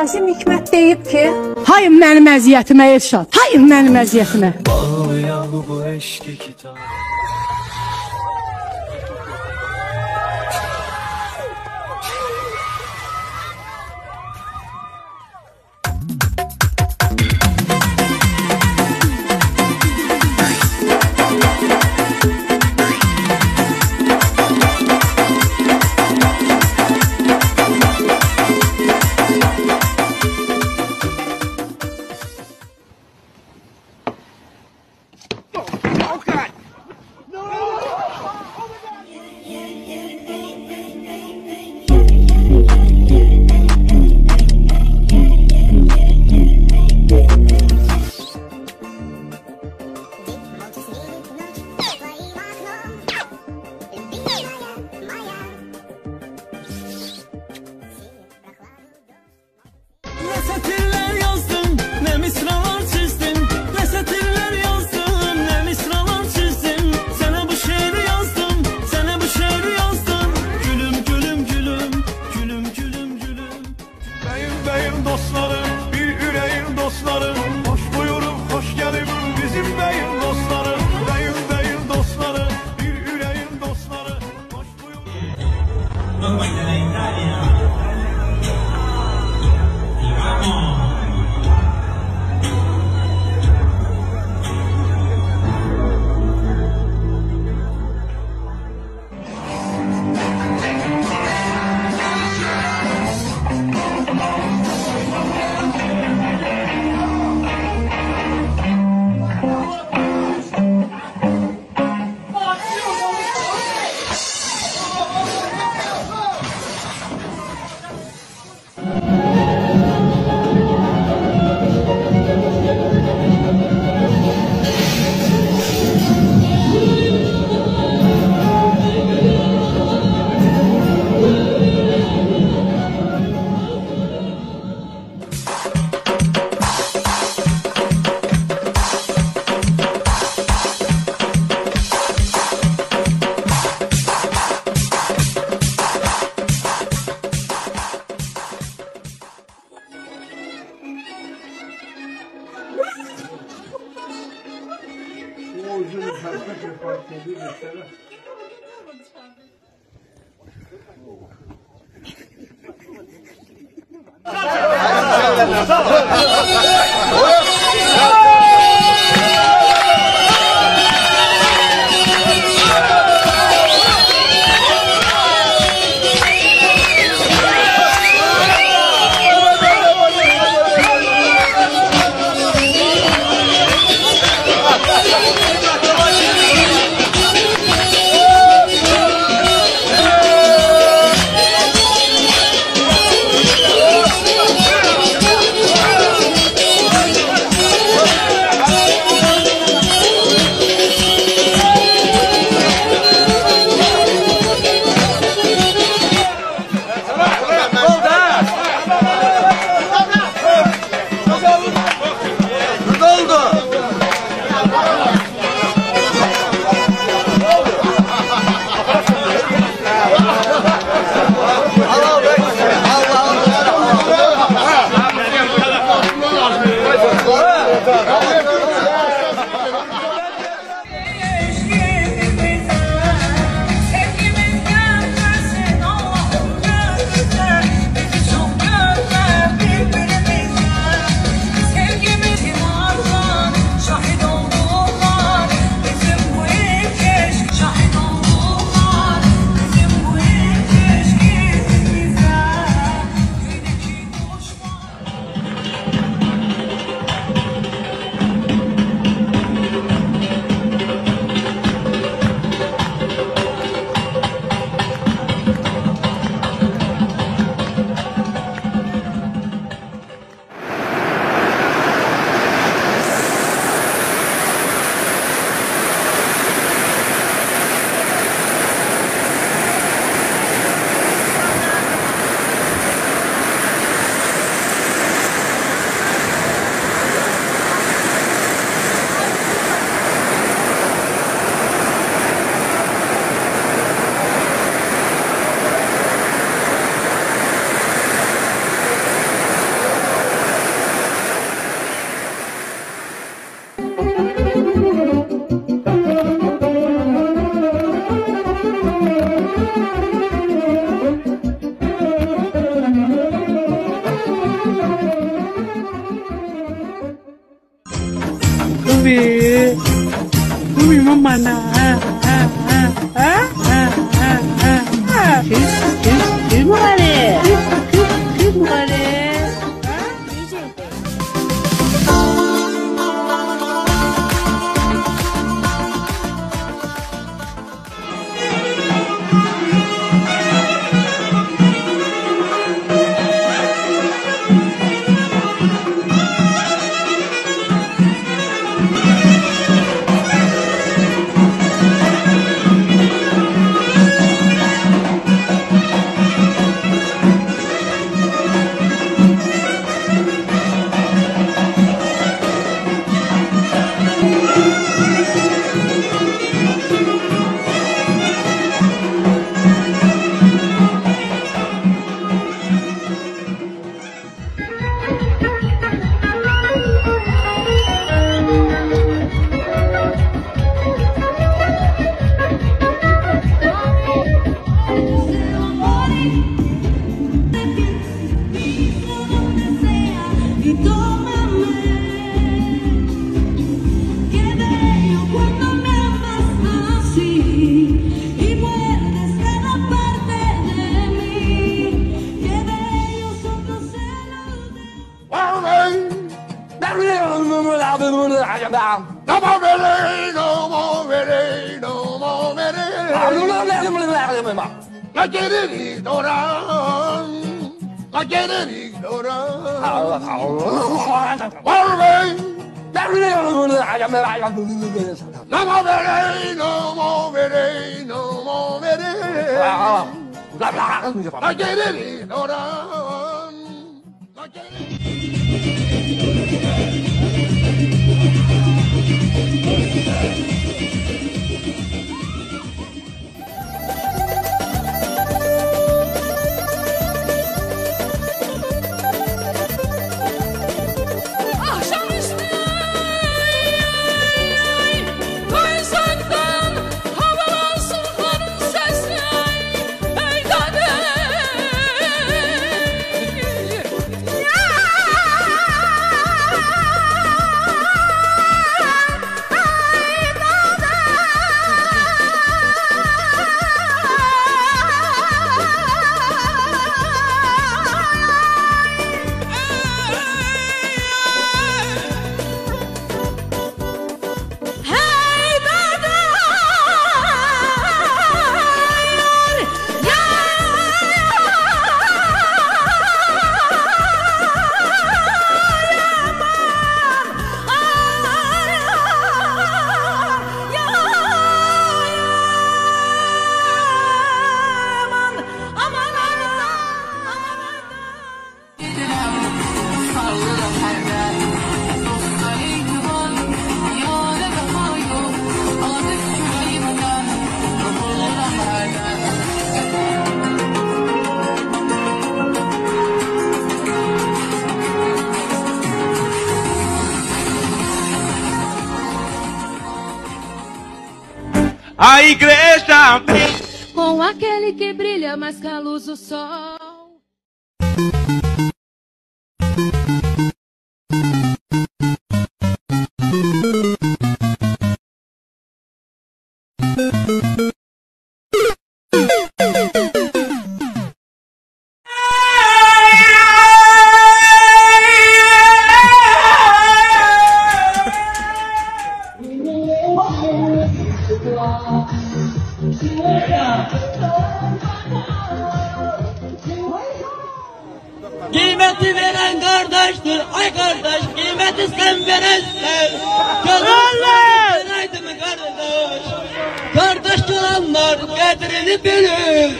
Qasım Hikmət deyib ki, hayım mənim əziyyətimə Elşad, hayım mənim əziyyətimə. Bağlayaq bu eşqi kitabı. Zumbi. Zumbi ah Ah, ah, ah, ah, ah, ah, ah. I get it, Dora. No more Mary, no more Mary, no more Mary. Thank you. Aquele que brilha mais que a luz do sol kadrini bilir.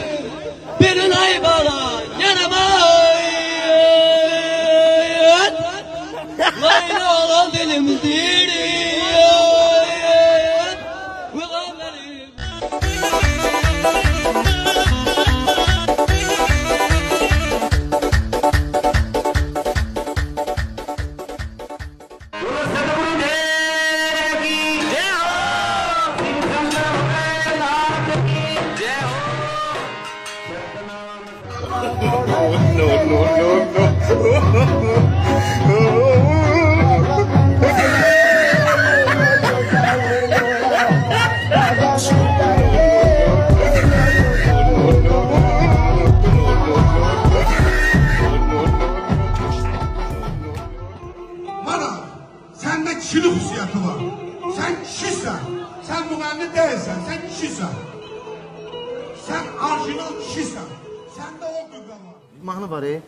Bilin ay bana yanıma. Layla olan dilim no, no, no, no, no. mahnı var e.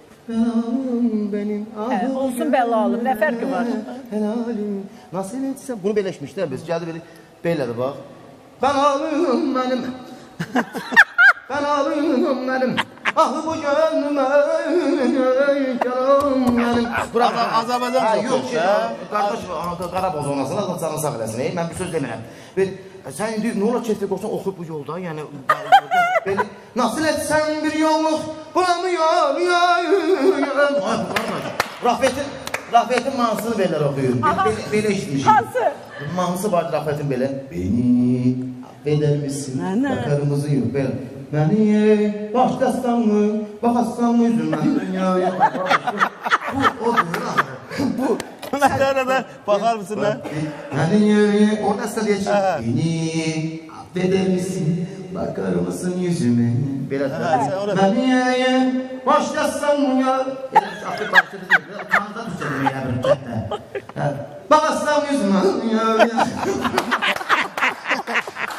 Benim Hə, ağım ah olsun bəlalı, nə fərqi var? Helalim nasıl etsən bunu belə eşmişdilər biz. Gəldi belə belədir bax. Ben ağlıyorum mənim. ben ağlıyorum mənim. Ah bu gönlüme canım mənim. Bura Azər- Azərbaycan çox yox ki. Qardaş anada Qarabağ zonasına Allah canını sağ eləsin. ey. Mən bir söz demirəm. Bir sən indi nə ola keyfi qoysan oxu bu yolda, yəni belə nasıl etsen bir yolluk bulamıyor ya Rahmetin Rahmetin mahnısını belə oxuyur. Belə, belə işləyir. Hansı? Mahnısı var Rahmetin belə. Beni affeder misin? Bakarımızı yok belə. Beni başlasan mı? Bakassan mı yüzüme dünyaya? Bu o değil ha. Bu. Nə nə nə baxar mısın nə? Beni orada aslında diye Aha. Beni affeder misin? Bakar mısın yüzüme? Beni başlasan mı ya? Elə şahı başladı. Kanada düşelim ya bir kette. Bakassan yüzüme dünyaya.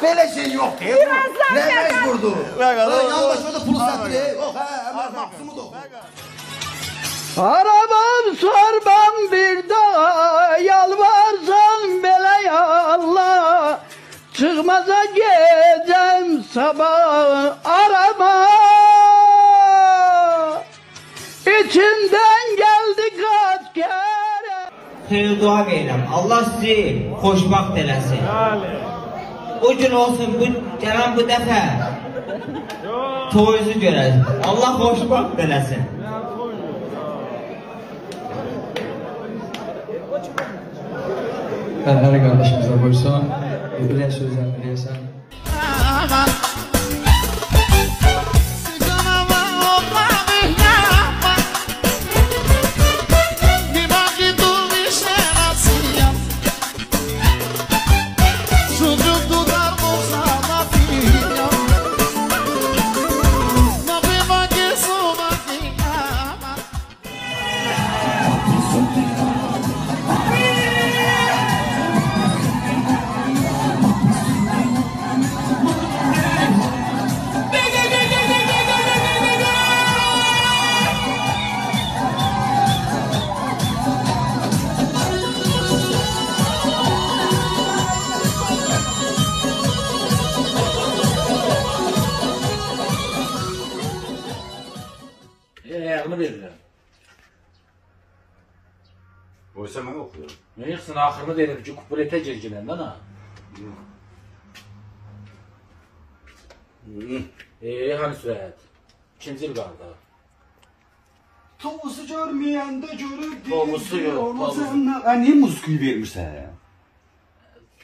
Böyle şey yok mi? Birazdan Ne gel. mecburdu? O- orada pulu sattı. Yok hemen maksumu da. Aramam sormam bir daha yalvarsam bele ya Allah Çıkmaza gecem sabah arama İçinden geldi kaç kere Xeyir dua verirəm. Allah sizi xoşbaxt eləsin. O gün olsun bu gələn bu dəfə toyunuzu görək. Allah xoşbaxt eləsin. Hər hər qardaşımıza buyursun. Bilən sözlərini deyəsən. Oysa mən oxuyuram. Ne yıksın ahırını verir ki kupulete girgilen lan ha. Eee hani sürat? İkinci il kaldı. Tovusu görməyəndə görür. Tovusu yox, tovusu. Ha niyə muskul vermirsən?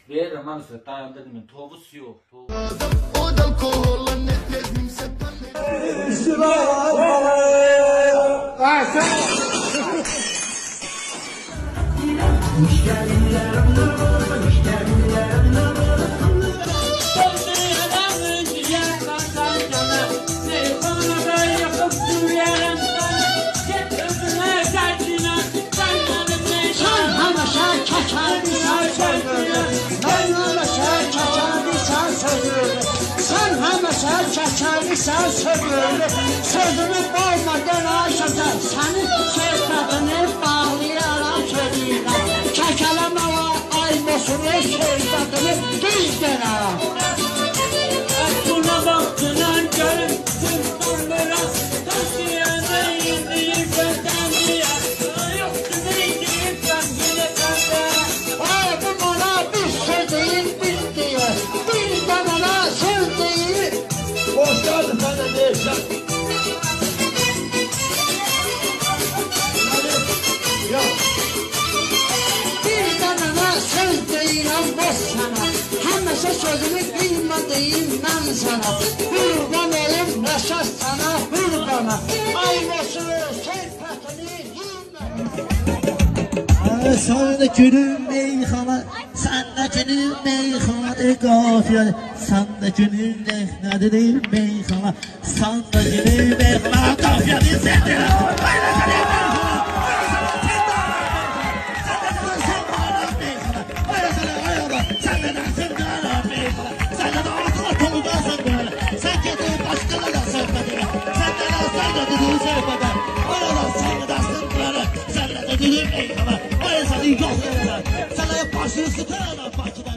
Veririm hani sürat. Dayan dedim tovus yok. Tovus. Sen çəkəlisən sözünü Sözünü qoymadan aşacaq Sənin söhbətini bağlayaram mən sana Qurban elim nəşə sana söhbətini yiyinmə Sen de günün meyhana, sen de günün meyhana kafiye. Sen de günün nehnede değil meyhana, sen de günün meyhana kafiye. Sen de 你的美，他们爱上一个人，再来把心撕破了，把。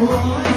Whoa.